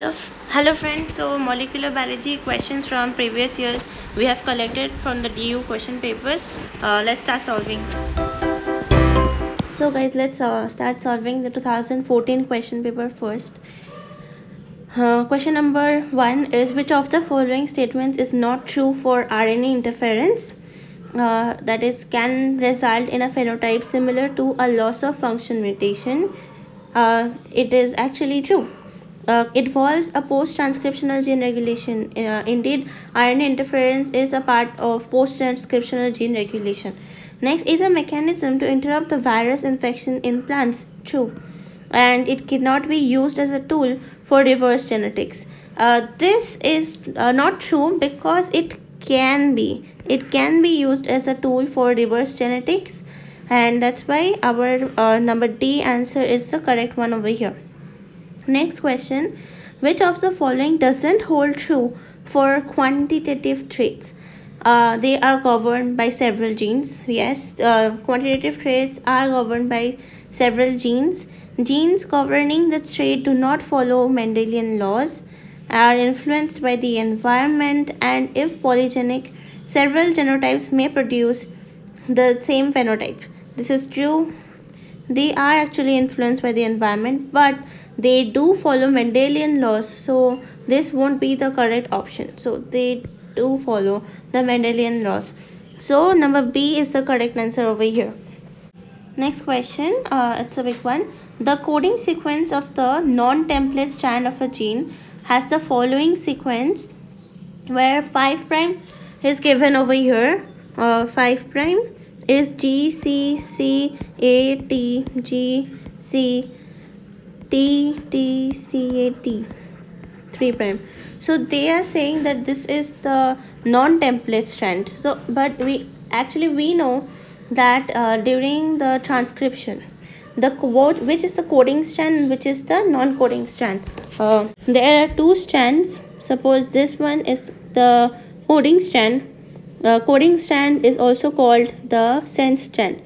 Hello friends, so molecular biology questions from previous years we have collected from the DU question papers. Uh, let's start solving. So guys, let's uh, start solving the 2014 question paper first. Uh, question number one is which of the following statements is not true for RNA interference? Uh, that is can result in a phenotype similar to a loss of function mutation. Uh, it is actually true uh, involves a post-transcriptional gene regulation. Uh, indeed, RNA interference is a part of post-transcriptional gene regulation. Next is a mechanism to interrupt the virus infection in plants. True. And it cannot be used as a tool for reverse genetics. Uh, this is uh, not true because it can be. It can be used as a tool for reverse genetics and that's why our uh, number D answer is the correct one over here. Next question Which of the following doesn't hold true for quantitative traits? Uh, they are governed by several genes. Yes, uh, quantitative traits are governed by several genes. Genes governing the trait do not follow Mendelian laws, are influenced by the environment, and if polygenic, several genotypes may produce the same phenotype. This is true. They are actually influenced by the environment, but they do follow Mendelian laws so this won't be the correct option. So they do follow the Mendelian laws. So number B is the correct answer over here. Next question uh, it's a big one. The coding sequence of the non-template strand of a gene has the following sequence where 5 prime is given over here. Uh, 5 prime is G C C A T G C T T C A T. 3 prime so they are saying that this is the non-template strand. So but we actually we know that uh, during the transcription the quote which is the coding strand which is the non-coding strand. Uh, there are two strands. Suppose this one is the coding strand. The coding strand is also called the sense strand.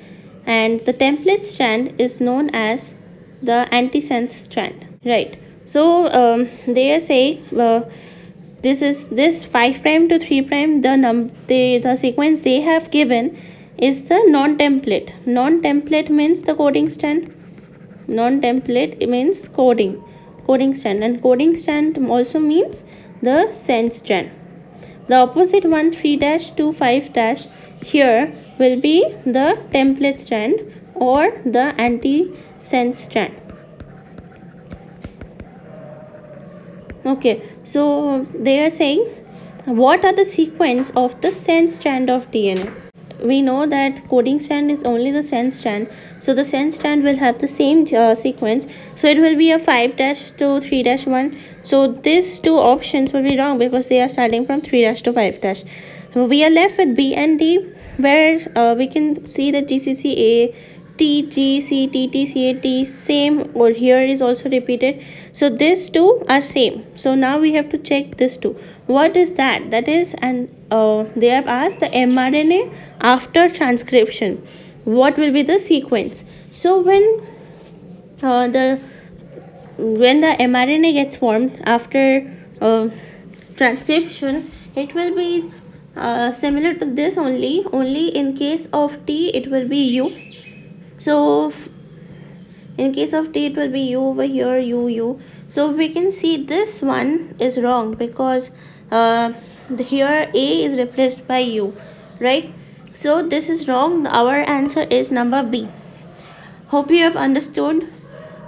And the template strand is known as the antisense strand right? So um, they are saying uh, this is this 5 prime to 3 prime the num the the sequence they have given is the non-template. Non-template means the coding strand. Non-template means coding coding strand. And coding strand also means the sense strand. The opposite one 3 dash to 5 dash here will be the template strand or the anti sense strand. Okay so they are saying what are the sequence of the sense strand of dna we know that coding strand is only the sense strand. So the sense strand will have the same uh, sequence. So it will be a 5 dash to 3 dash 1 so these two options will be wrong because they are starting from 3 dash to 5 dash. So we are left with b and d where uh, we can see the gcca T G C T T C A T same or here is also repeated. So these two are same. So now we have to check this two. What is that? That is and uh, they have asked the mRNA after transcription. What will be the sequence? So when uh, the when the mRNA gets formed after uh, transcription it will be uh, similar to this only. Only in case of T it will be U so in case of t it will be u over here u u so we can see this one is wrong because uh, here a is replaced by u right? So this is wrong. Our answer is number b. Hope you have understood.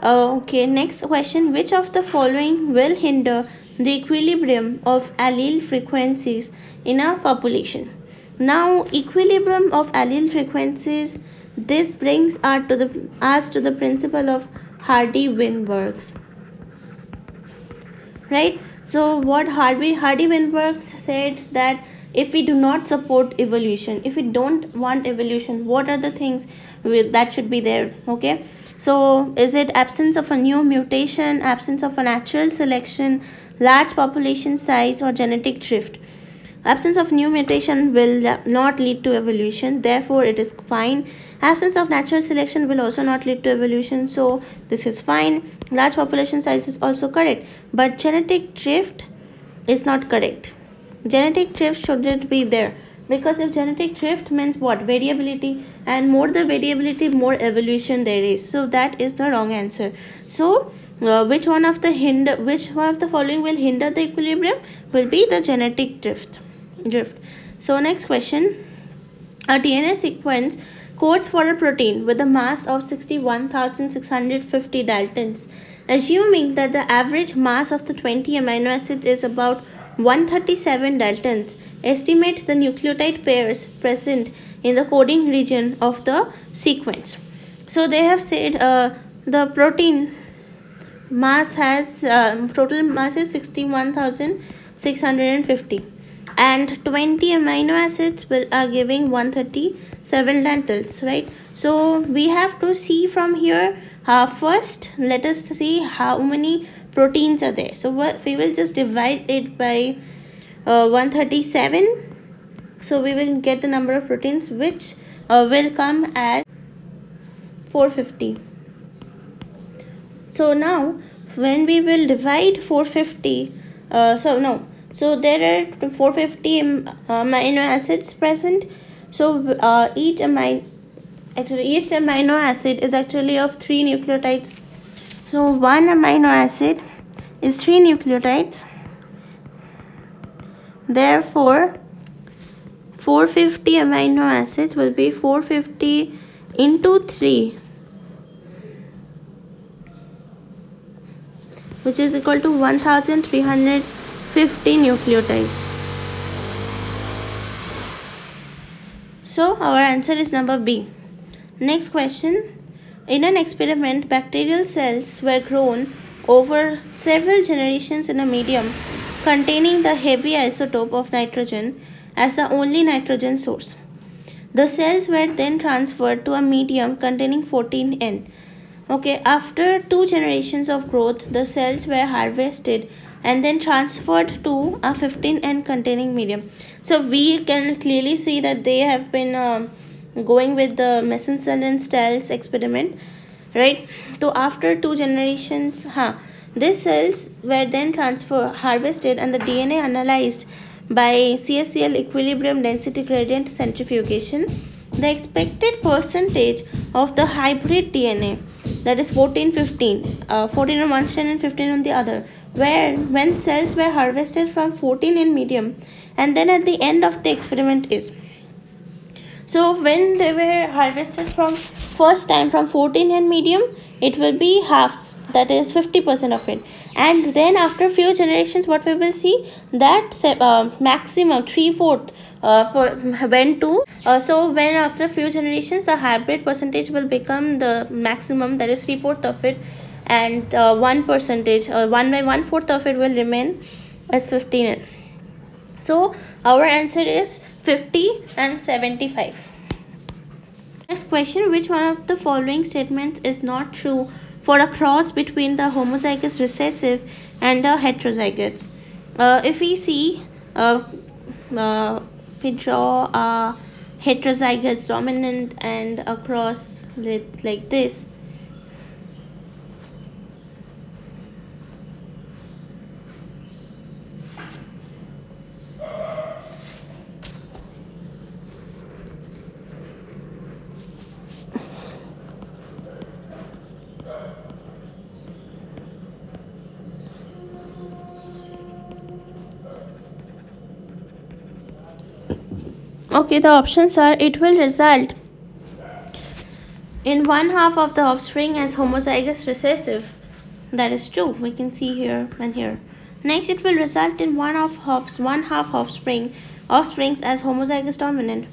Uh, okay next question. Which of the following will hinder the equilibrium of allele frequencies in a population? Now equilibrium of allele frequencies this brings us to the, us to the principle of Hardy-Weinberg's. Right? So what Hardy Hardy-Weinberg said that if we do not support evolution, if we don't want evolution, what are the things that should be there? Okay. So is it absence of a new mutation, absence of a natural selection, large population size or genetic drift? Absence of new mutation will not lead to evolution. Therefore, it is fine absence of natural selection will also not lead to evolution so this is fine. Large population size is also correct but genetic drift is not correct. Genetic drift shouldn't be there because if genetic drift means what? Variability and more the variability more evolution there is. So that is the wrong answer. So uh, which one of the hinder which one of the following will hinder the equilibrium will be the genetic drift drift. So next question. A dna sequence codes for a protein with a mass of 61650 daltons. Assuming that the average mass of the 20 amino acids is about 137 daltons estimate the nucleotide pairs present in the coding region of the sequence. So they have said uh, the protein mass has uh, total mass is 61650 and 20 amino acids will are giving 137 lentils right? So we have to see from here uh, first let us see how many proteins are there. So we will just divide it by uh, 137 so we will get the number of proteins which uh, will come at 450 so now when we will divide 450 uh, so no so there are 450 amino acids present. So uh, each amino actually each amino acid is actually of three nucleotides. So one amino acid is three nucleotides. Therefore, 450 amino acids will be 450 into 3 which is equal to 1350 nucleotides. So our answer is number B. Next question. In an experiment, bacterial cells were grown over several generations in a medium containing the heavy isotope of nitrogen as the only nitrogen source. The cells were then transferred to a medium containing 14N. Okay, after two generations of growth, the cells were harvested and then transferred to a 15N containing medium. So we can clearly see that they have been uh, going with the Meselson and Stahl experiment, right? So after two generations, huh, these cells were then transfer harvested and the DNA analyzed by CSCL equilibrium density gradient centrifugation. The expected percentage of the hybrid DNA that is 14 15 uh, 14 on one strand and 15 on the other where when cells were harvested from 14 in medium and then at the end of the experiment is. So when they were harvested from first time from 14 in medium it will be half that is 50% of it. And then after few generations what we will see? That uh, maximum 3 fourth uh, went to uh, so when after few generations the hybrid percentage will become the maximum that is 3 fourth of it and uh, 1 percentage or uh, 1 by 1 fourth of it will remain as 15 so our answer is 50 and 75 next question which one of the following statements is not true for a cross between the homozygous recessive and the heterozygotes. Uh, if we see, uh, uh, we draw a heterozygous dominant and a cross like this, okay the options are it will result in one half of the offspring as homozygous recessive. That is true. We can see here and here. Next it will result in one of hops one half offspring offsprings as homozygous dominant.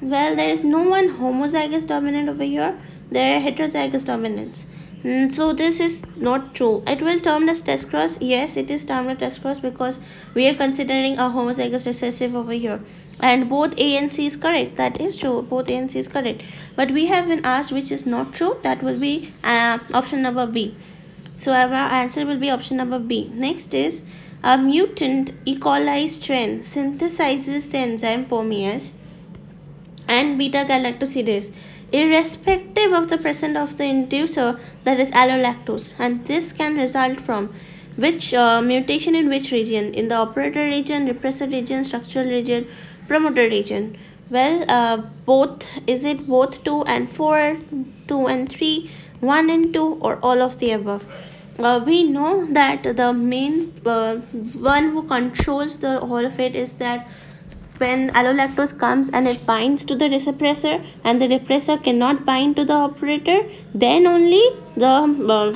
Well there is no one homozygous dominant over here. There are heterozygous dominants. Mm, so this is not true. It will termed as test cross. Yes it is termed as test cross because we are considering a homozygous recessive over here and both A and C is correct. That is true. Both A and C is correct. But we have been asked which is not true. That will be uh, option number B. So our answer will be option number B. Next is a mutant E. coli strain synthesizes the enzyme permease and beta galactosidase irrespective of the presence of the inducer that is allolactose. And this can result from which uh, mutation in which region? In the operator region repressor region structural region promoter region well uh, both is it both 2 and 4 2 and 3 1 and 2 or all of the above? Uh, we know that the main uh, one who controls the whole of it is that when allolactose comes and it binds to the repressor and the repressor cannot bind to the operator then only the uh,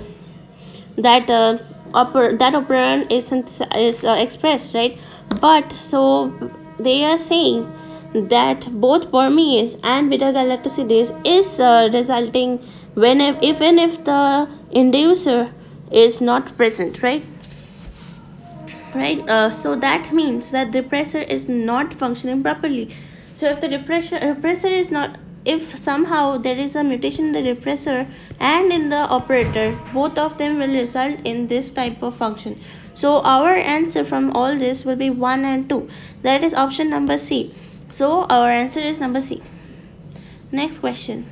that uh, oper that operon is is uh, expressed right? But so they are saying that both permease and beta galactosidase is uh, resulting when if, even if the inducer is not present right? Right uh, so that means that the repressor is not functioning properly. So if the repressor repressor is not if somehow there is a mutation in the repressor and in the operator both of them will result in this type of function so our answer from all this will be 1 and 2 that is option number c so our answer is number c next question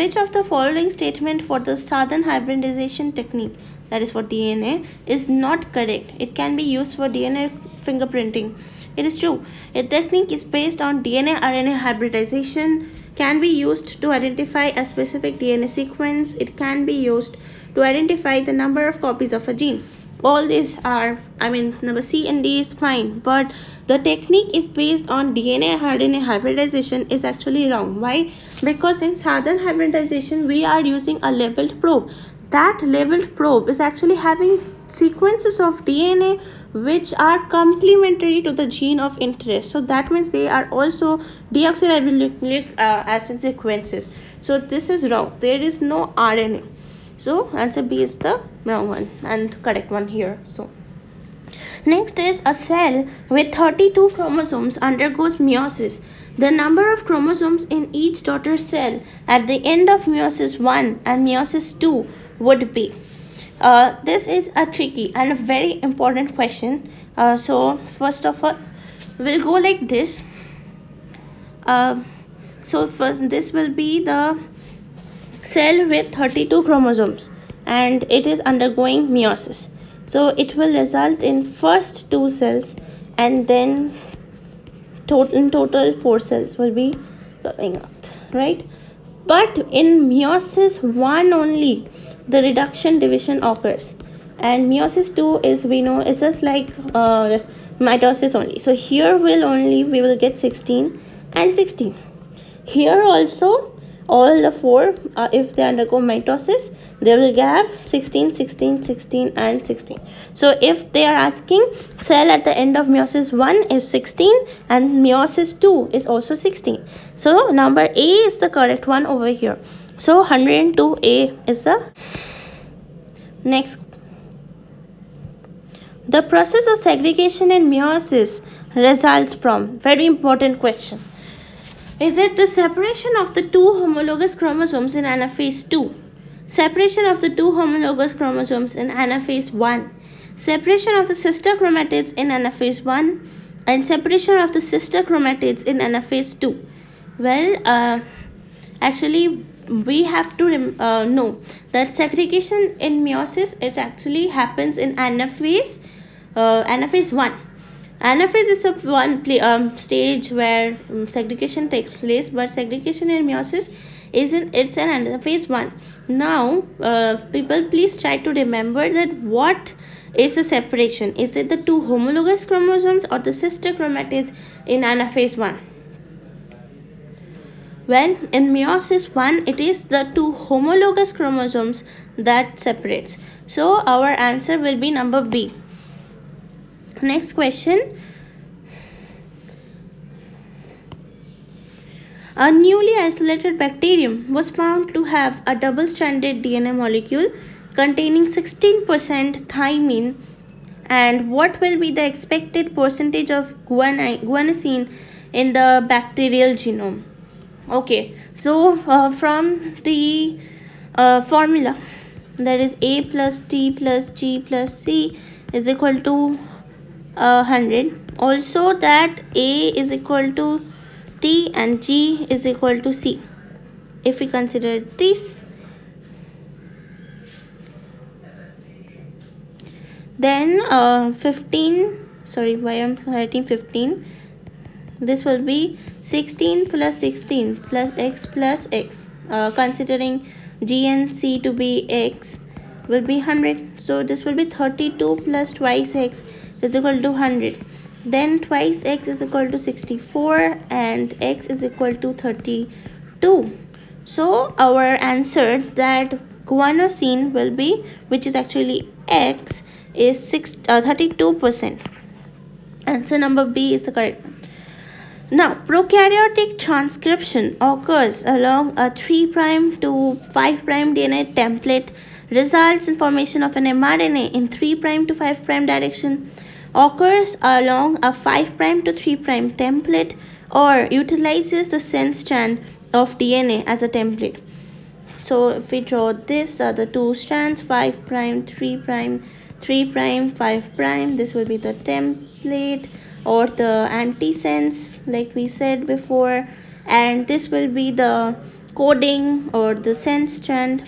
which of the following statement for the southern hybridization technique that is for DNA is not correct. It can be used for DNA fingerprinting. It is true. A technique is based on DNA RNA hybridization can be used to identify a specific DNA sequence. It can be used to identify the number of copies of a gene. All these are, I mean, number C and D is fine, but the technique is based on DNA RNA hybridization is actually wrong. Why? Because in southern hybridization, we are using a labeled probe that labeled probe is actually having sequences of DNA which are complementary to the gene of interest. So that means they are also deoxyribonucleic uh, acid sequences. So this is wrong. There is no RNA. So answer B is the wrong one and correct one here. So next is a cell with 32 chromosomes undergoes meiosis. The number of chromosomes in each daughter cell at the end of meiosis 1 and meiosis 2 would be uh, this is a tricky and a very important question uh, so first of all we'll go like this uh, so first this will be the cell with 32 chromosomes and it is undergoing meiosis. So it will result in first two cells and then total in total four cells will be coming out right? But in meiosis one only the reduction division occurs. And meiosis 2 is we know is just like uh, mitosis only. So here will only we will get 16 and 16 here also all the four uh, if they undergo mitosis they will have 16 16 16 and 16 so if they are asking cell at the end of meiosis 1 is 16 and meiosis 2 is also 16 so number a is the correct one over here. So 102a is the next. The process of segregation in meiosis results from very important question is it the separation of the two homologous chromosomes in anaphase 2 separation of the two homologous chromosomes in anaphase 1 separation of the sister chromatids in anaphase 1 and separation of the sister chromatids in anaphase 2 well uh, actually we have to uh, know that segregation in meiosis it actually happens in anaphase uh, anaphase 1 anaphase is a one um, stage where um, segregation takes place but segregation in meiosis is in it's an anaphase 1 now uh, people please try to remember that what is the separation? Is it the two homologous chromosomes or the sister chromatids in anaphase 1 Well, in meiosis 1 it is the two homologous chromosomes that separates. So our answer will be number b next question. A newly isolated bacterium was found to have a double-stranded DNA molecule containing 16% thymine and what will be the expected percentage of guanosine in the bacterial genome? Okay so uh, from the uh, formula that is a plus t plus g plus c is equal to uh, 100 also that a is equal to t and g is equal to c. If we consider this then uh, 15 sorry why I'm writing 15 this will be 16 plus 16 plus x plus x. Uh, considering g and c to be x will be 100 so this will be 32 plus twice x is equal to 100 then twice x is equal to 64 and x is equal to 32 so our answer that guanosine will be which is actually x is 6 uh, 32 percent. Answer number b is the correct. One now prokaryotic transcription occurs along a 3 prime to 5 prime dna template results in formation of an mrna in 3 prime to 5 prime direction occurs along a 5 prime to 3 prime template or utilizes the sense strand of DNA as a template. So if we draw this are the two strands 5 prime 3 prime 3 prime 5 prime this will be the template or the antisense like we said before and this will be the coding or the sense strand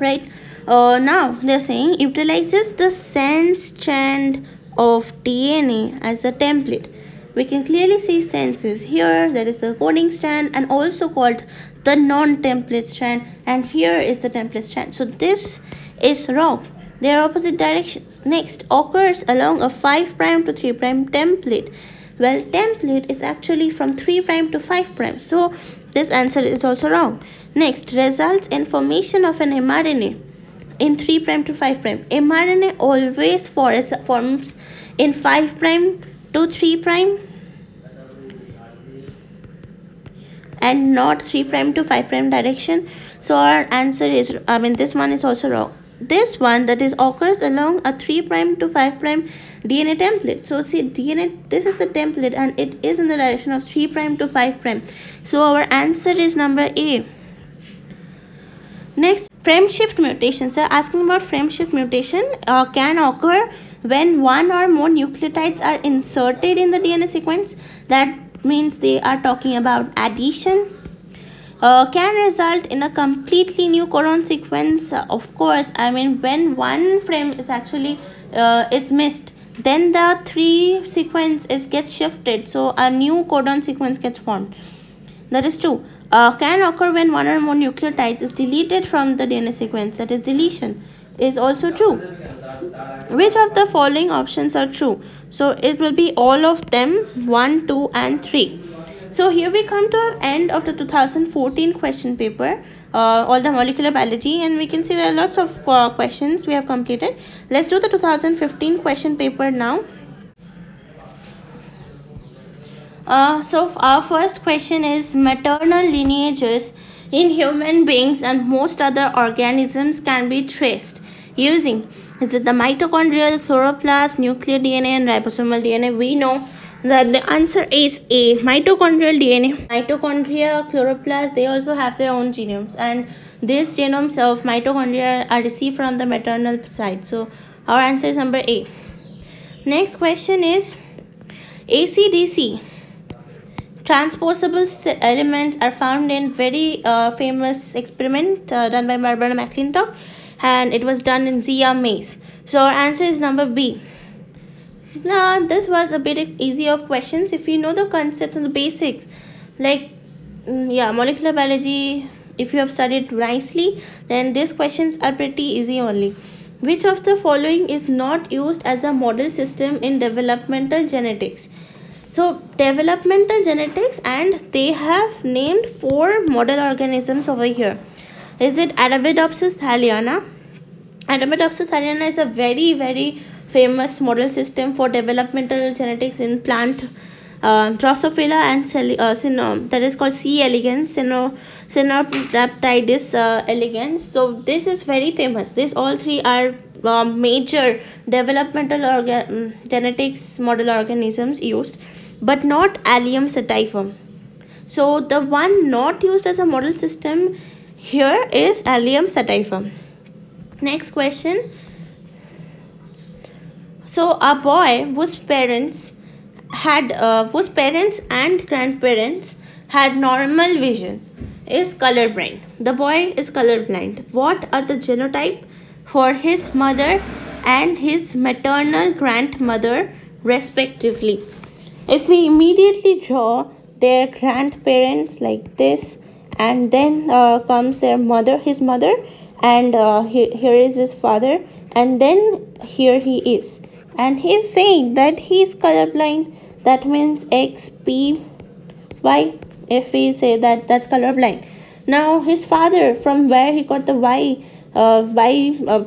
right uh, now they're saying utilizes the sense strand of DNA as a template. We can clearly see senses here there is the coding strand and also called the non-template strand and here is the template strand. So this is wrong. They are opposite directions. Next occurs along a 5 prime to 3 prime template. Well template is actually from 3 prime to 5 prime. So this answer is also wrong. Next results in formation of an mRNA in 3 prime to 5 prime. mRNA always forms in 5 prime to 3 prime and not 3 prime to 5 prime direction. So our answer is I mean this one is also wrong. This one that is occurs along a 3 prime to 5 prime DNA template. So see DNA this is the template and it is in the direction of 3 prime to 5 prime. So our answer is number A next frame shift mutations they are asking about frame shift mutation uh, can occur when one or more nucleotides are inserted in the dna sequence? That means they are talking about addition uh, can result in a completely new codon sequence. Uh, of course i mean when one frame is actually uh, it's missed then the three sequence is gets shifted. So a new codon sequence gets formed. That is true uh, can occur when one or more nucleotides is deleted from the DNA sequence that is deletion is also true. Which of the following options are true? So it will be all of them 1 2 and 3 so here we come to the end of the 2014 question paper uh, all the molecular biology and we can see there are lots of uh, questions we have completed. Let's do the 2015 question paper now uh, so our first question is maternal lineages in human beings and most other organisms can be traced using is it the mitochondrial chloroplast nuclear dna and ribosomal dna we know that the answer is a mitochondrial dna mitochondria chloroplast they also have their own genomes and these genomes of mitochondria are received from the maternal side. So our answer is number a. Next question is AcDs transposable elements are found in very uh, famous experiment uh, done by Barbara McClintock and it was done in Zea mays. So our answer is number B. Now this was a bit easy of questions if you know the concepts and the basics like mm, yeah molecular biology if you have studied nicely then these questions are pretty easy only. Which of the following is not used as a model system in developmental genetics? So developmental genetics and they have named four model organisms over here is it arabidopsis thaliana arabidopsis thaliana is a very very famous model system for developmental genetics in plant uh, drosophila and uh, Sino, that is called C. elegans, Sino, uh, elegans. So this is very famous. These all three are uh, major developmental um, genetics model organisms used but not allium sativum. So the one not used as a model system here is allium sativum. Next question. So a boy whose parents had uh, whose parents and grandparents had normal vision is colorblind. The boy is colorblind. What are the genotype for his mother and his maternal grandmother respectively? If we immediately draw their grandparents like this and then uh, comes their mother, his mother and uh, he, here is his father and then here he is. And he is saying that he is colorblind that means x p y if we say that that's colorblind. Now his father from where he got the y uh, y uh,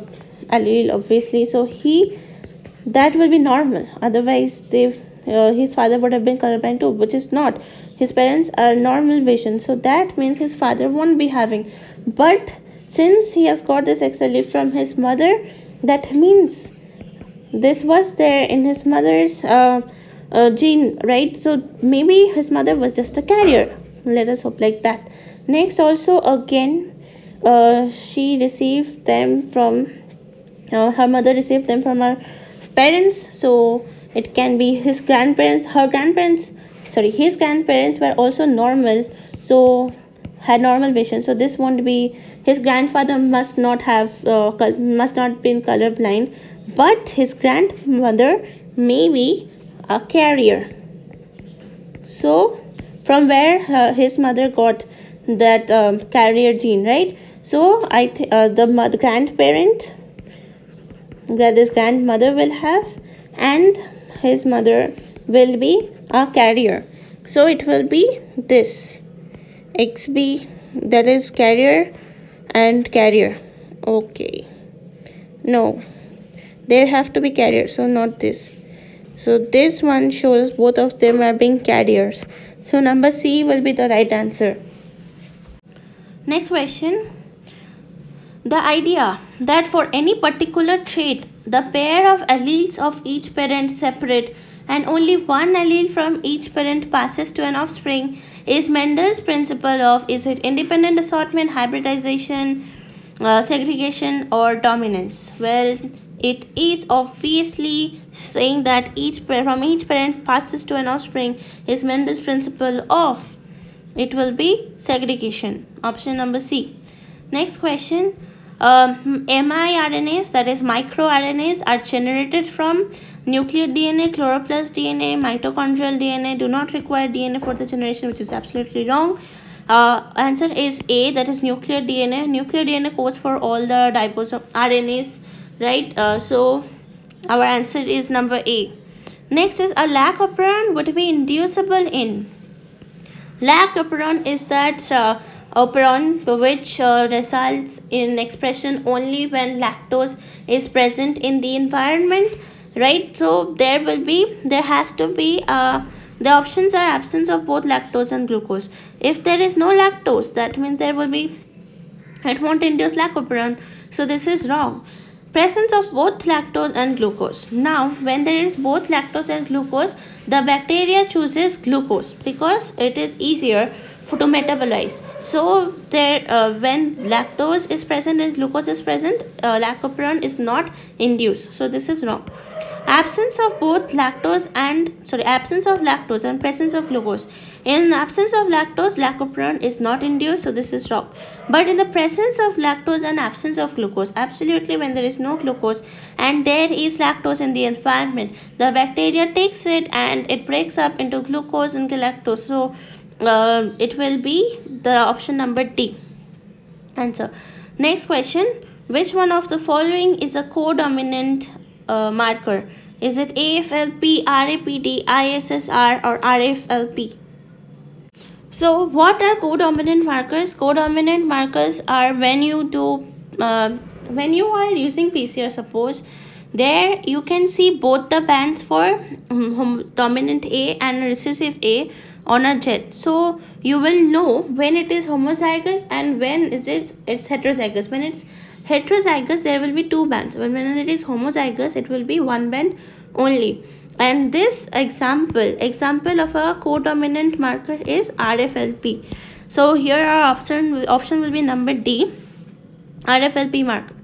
allele obviously so he that will be normal. Otherwise they uh, his father would have been colorblind too which is not. His parents are normal vision so that means his father won't be having. But since he has got this x allele from his mother that means this was there in his mother's uh, uh, gene right? So maybe his mother was just a carrier. Let us hope like that. Next also again uh, she received them from uh, her mother received them from her parents. So it can be his grandparents her grandparents sorry his grandparents were also normal so had normal vision. So this won't be his grandfather must not have uh, must not been colorblind but his grandmother may be a carrier. So from where uh, his mother got that um, carrier gene right? So i th- uh, the mother, grandparent this grandmother will have and his mother will be a carrier. So it will be this. Xb that is carrier and carrier. Okay. No. There have to be carriers so not this. So this one shows both of them are being carriers. So number c will be the right answer. Next question. The idea that for any particular trait the pair of alleles of each parent separate and only one allele from each parent passes to an offspring. Is Mendel's principle of is it independent assortment hybridization uh, segregation or dominance? Well it is obviously saying that each pair from each parent passes to an offspring. Is Mendel's principle of it will be segregation? Option number C. Next question um, miRNAs that is microRNAs are generated from nuclear DNA chloroplast DNA mitochondrial DNA do not require DNA for the generation which is absolutely wrong. Uh, answer is A that is nuclear DNA nuclear DNA codes for all the of RNAs right? Uh, so our answer is number A. Next is a lac operon would be inducible in. Lac operon is that uh, operon which uh, results in expression only when lactose is present in the environment right? So there will be there has to be uh, the options are absence of both lactose and glucose. If there is no lactose that means there will be it won't induce lac operon. So this is wrong. Presence of both lactose and glucose. Now when there is both lactose and glucose the bacteria chooses glucose because it is easier to metabolize so there uh, when lactose is present and glucose is present uh, lactoperon is not induced. So this is wrong. Absence of both lactose and sorry absence of lactose and presence of glucose. In absence of lactose lactoperon is not induced so this is wrong. But in the presence of lactose and absence of glucose absolutely when there is no glucose and there is lactose in the environment the bacteria takes it and it breaks up into glucose and galactose. So uh, it will be the option number D. Answer. Next question. Which one of the following is a codominant uh, marker? Is it AFLP, RAPD, ISSR or RFLP so what are codominant markers? Codominant markers are when you do uh, when you are using PCR suppose. There you can see both the bands for um, dominant A and recessive A on a jet. So you will know when it is homozygous and when is it it's heterozygous. When it's heterozygous there will be two bands. When, when it is homozygous it will be one band only and this example example of a codominant marker is RFLP so here our option option will be number D RFLP marker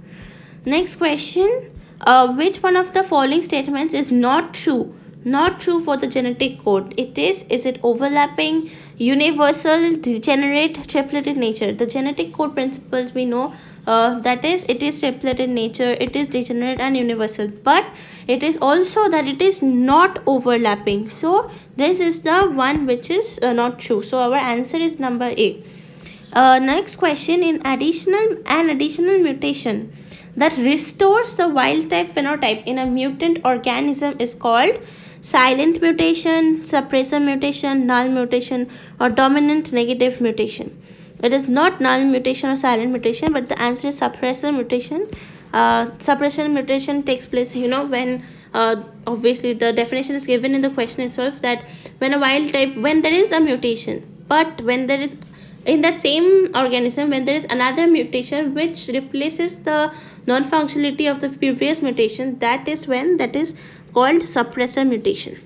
next question uh, which one of the following statements is not true not true for the genetic code. It is is it overlapping universal degenerate triplet in nature? The genetic code principles we know uh, that is it is triplet in nature it is degenerate and universal. But it is also that it is not overlapping. So this is the one which is uh, not true. So our answer is number a. Uh, next question. In additional an additional mutation that restores the wild type phenotype in a mutant organism is called silent mutation, suppressor mutation, null mutation or dominant negative mutation. It is not null mutation or silent mutation but the answer is suppressor mutation. Uh, suppression mutation takes place you know when uh, obviously the definition is given in the question itself that when a wild type when there is a mutation but when there is in that same organism when there is another mutation which replaces the non-functionality of the previous mutation that is when that is called suppressor mutation.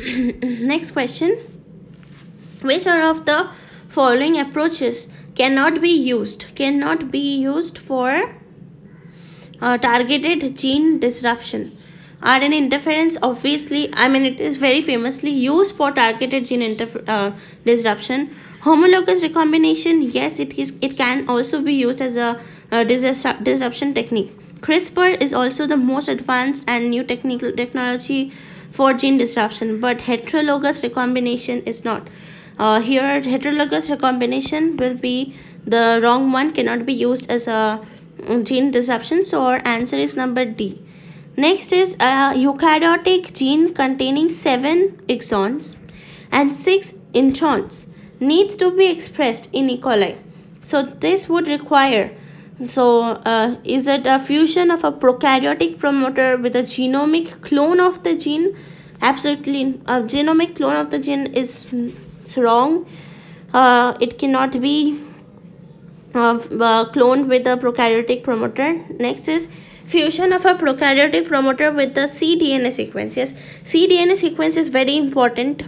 Next question. Which are of the following approaches cannot be used cannot be used for uh, targeted gene disruption? RNA interference obviously I mean it is very famously used for targeted gene uh, disruption. Homologous recombination yes it is it can also be used as a uh, disruption technique. CRISPR is also the most advanced and new technical technology for gene disruption, but heterologous recombination is not. Uh, here, heterologous recombination will be the wrong one, cannot be used as a mm, gene disruption. So our answer is number D. Next is a eukaryotic gene containing 7 exons and 6 introns needs to be expressed in E. coli. So this would require so uh, is it a fusion of a prokaryotic promoter with a genomic clone of the gene? Absolutely. A genomic clone of the gene is wrong. Uh, it cannot be uh, cloned with a prokaryotic promoter. Next is fusion of a prokaryotic promoter with the cDNA sequence. Yes cDNA sequence is very important.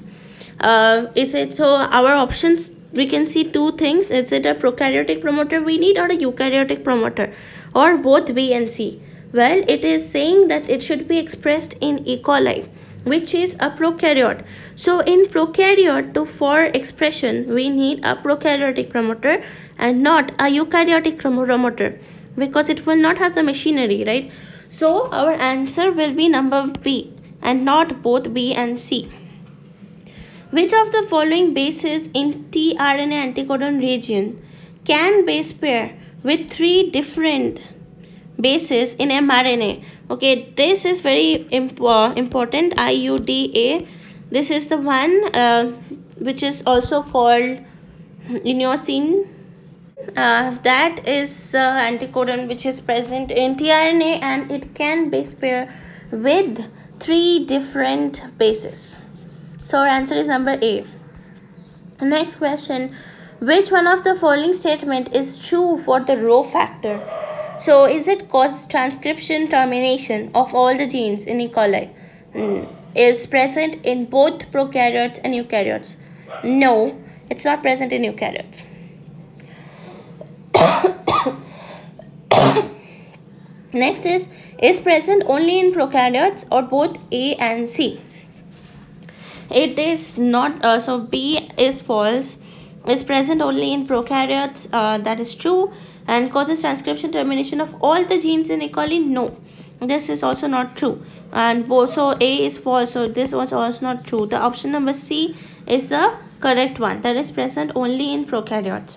Uh, is it so our options we can see two things. Is it a prokaryotic promoter we need or a eukaryotic promoter? Or both B and C? Well it is saying that it should be expressed in E. coli which is a prokaryote. So in prokaryote to for expression we need a prokaryotic promoter and not a eukaryotic promoter because it will not have the machinery right? So our answer will be number B and not both B and C which of the following bases in tRNA anticodon region can base pair with three different bases in mRNA? Okay, this is very imp important. IUDA. This is the one uh, which is also called inosine. Uh, that is uh, anticodon which is present in tRNA and it can base pair with three different bases. So our answer is number A. Next question. Which one of the following statement is true for the rho factor? So is it cause transcription termination of all the genes in E. coli mm. is present in both prokaryotes and eukaryotes? No, it's not present in eukaryotes. Next is is present only in prokaryotes or both A and C? It is not uh, so b is false. Is present only in prokaryotes uh, that is true and causes transcription termination of all the genes in E. coli no. This is also not true. And so a is false so this was also not true. The option number c is the correct one that is present only in prokaryotes.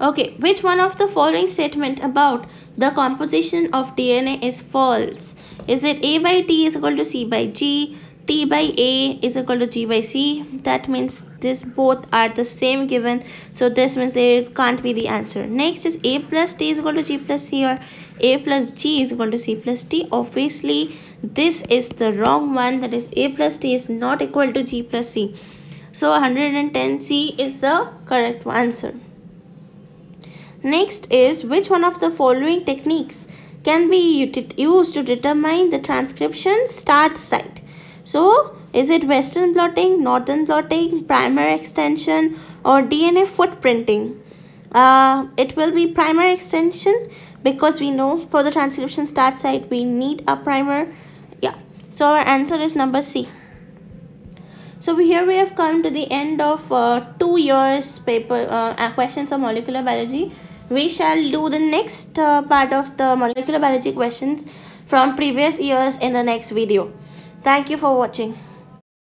Okay which one of the following statement about the composition of dna is false is it a by t is equal to c by g? T by a is equal to g by c. That means this both are the same given. So this means they can't be the answer. Next is a plus t is equal to g plus c or a plus g is equal to c plus t. Obviously this is the wrong one. That is a plus t is not equal to g plus c. So 110c is the correct answer. Next is which one of the following techniques can be used to determine the transcription start site. So, is it western blotting, northern blotting, primer extension or DNA footprinting? Uh, it will be primer extension because we know for the transcription start site we need a primer. Yeah. So our answer is number C. so here we have come to the end of uh, two years paper uh, questions of molecular biology we shall do the next uh, part of the molecular biology questions from previous years in the next video. Thank you for watching